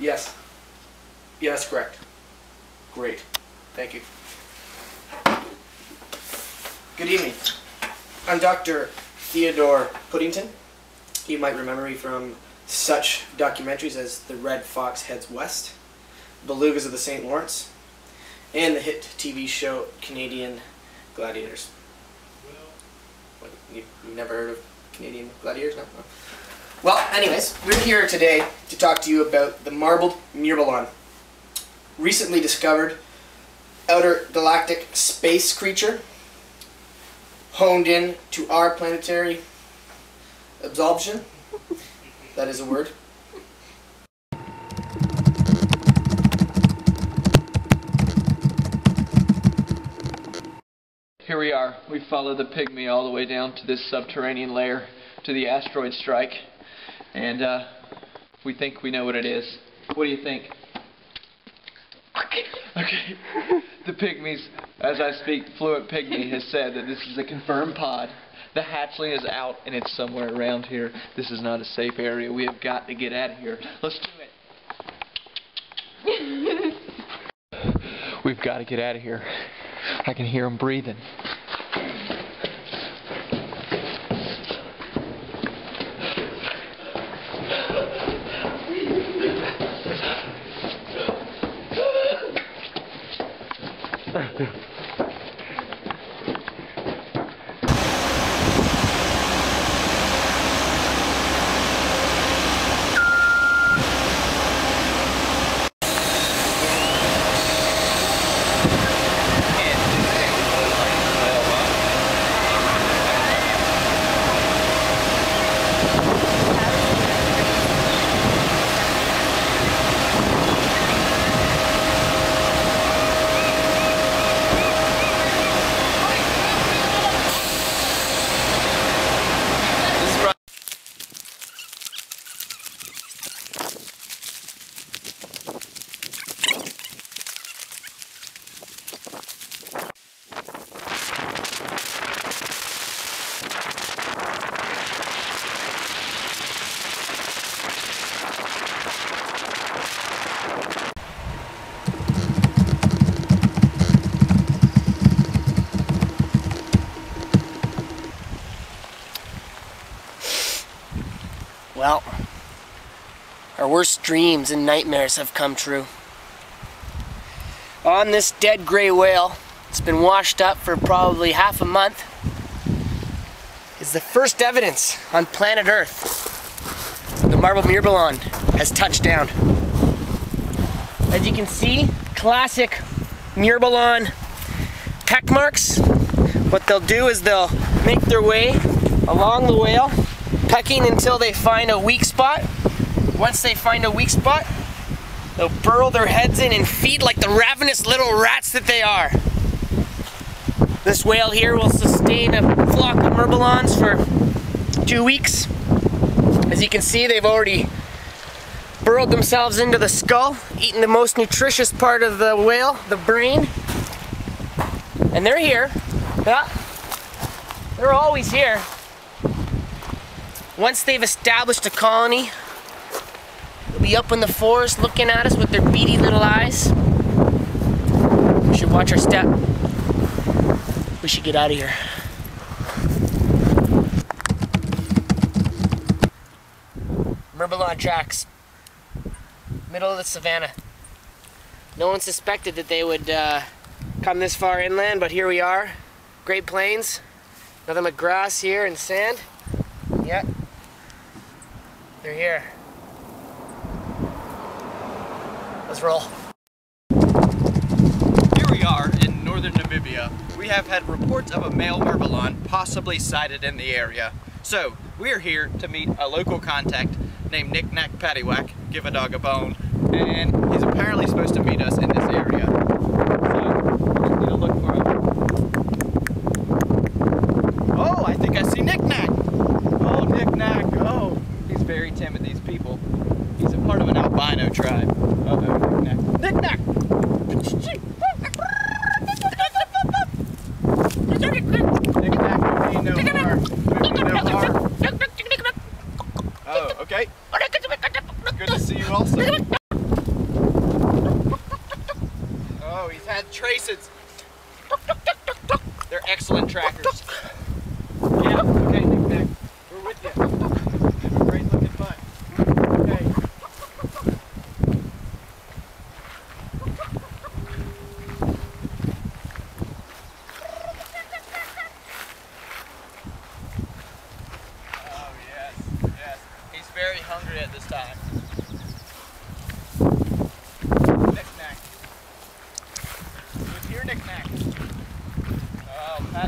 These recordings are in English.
Yes. Yeah, that's correct. Great. Thank you. Good evening. I'm Dr. Theodore Puddington. You might remember me from such documentaries as The Red Fox Heads West, Belugas of the St. Lawrence, and the hit TV show Canadian Gladiators. What, you, you've never heard of Canadian Gladiators? No? no? Well, anyways, we're here today to talk to you about the marbled Murbleon, recently discovered outer galactic space creature, honed in to our planetary absorption. That is a word. Here we are. We followed the pygmy all the way down to this subterranean layer to the asteroid strike. And uh, we think we know what it is. What do you think? Okay. the pygmies, as I speak, fluent pygmy has said that this is a confirmed pod. The hatchling is out and it's somewhere around here. This is not a safe area. We have got to get out of here. Let's do it. We've got to get out of here. I can hear them breathing. Well, our worst dreams and nightmares have come true. On this dead gray whale, it's been washed up for probably half a month, is the first evidence on planet Earth the marble myrmidon has touched down. As you can see, classic myrmidon peck marks. What they'll do is they'll make their way along the whale pecking until they find a weak spot. Once they find a weak spot, they'll burrow their heads in and feed like the ravenous little rats that they are. This whale here will sustain a flock of myrmidons for two weeks. As you can see, they've already burrowed themselves into the skull, eating the most nutritious part of the whale, the brain. And they're here. Yeah. They're always here. Once they've established a colony, be up in the forest looking at us with their beady little eyes. We should watch our step. We should get out of here. Myrmidon tracks. Middle of the savannah. No one suspected that they would uh, come this far inland, but here we are. Great Plains. Nothing but grass here and sand. Yep. They're here. Let's roll. Here we are in northern Namibia. We have had reports of a male myrmidon possibly sighted in the area. So, we are here to meet a local contact named Nick Nack Paddywhack, give a dog a bone, and he's apparently supposed to meet us in this had Traces. They're excellent trackers. Yeah, okay, Nick we're with you. Oh, He's very hungry at this time.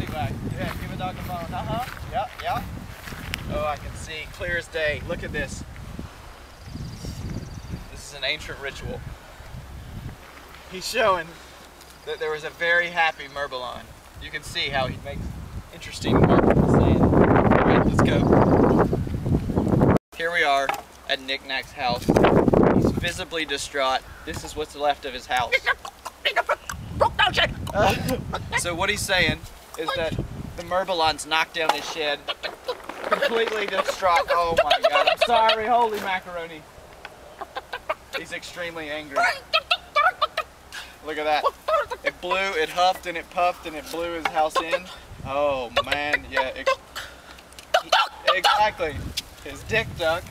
Oh, paddywhack. Yeah, give a dog a bone. Uh huh. Yeah, yeah. Oh, I can see clear as day. Look at this. This is an ancient ritual. He's showing that there was a very happy Murbleon. You can see how he makes interesting marks in the sand. Alright, let's go. Here we are at Nick house. He's visibly distraught. This is what's left of his house. so what he's saying is that the Murbleons knocked down his shed, completely distraught. Oh my god, I'm sorry, holy macaroni. He's extremely angry. Look at that. It blew, it huffed, and it puffed, and it blew his house in. Oh man, yeah. ex- exactly. His dick duck.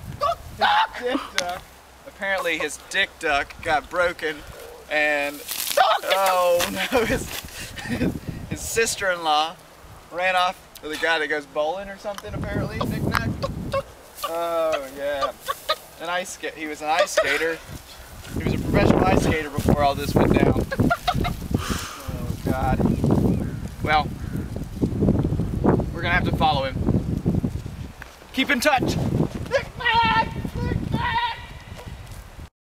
His dick duck. Apparently his dick duck got broken, and oh no, his his sister-in-law ran off with a guy that goes bowling or something. Apparently, Nick Nack. Oh yeah, an ice skate. He was an ice skater. He was a professional ice skater before all this went down. Oh God. Well, we're gonna have to follow him. Keep in touch.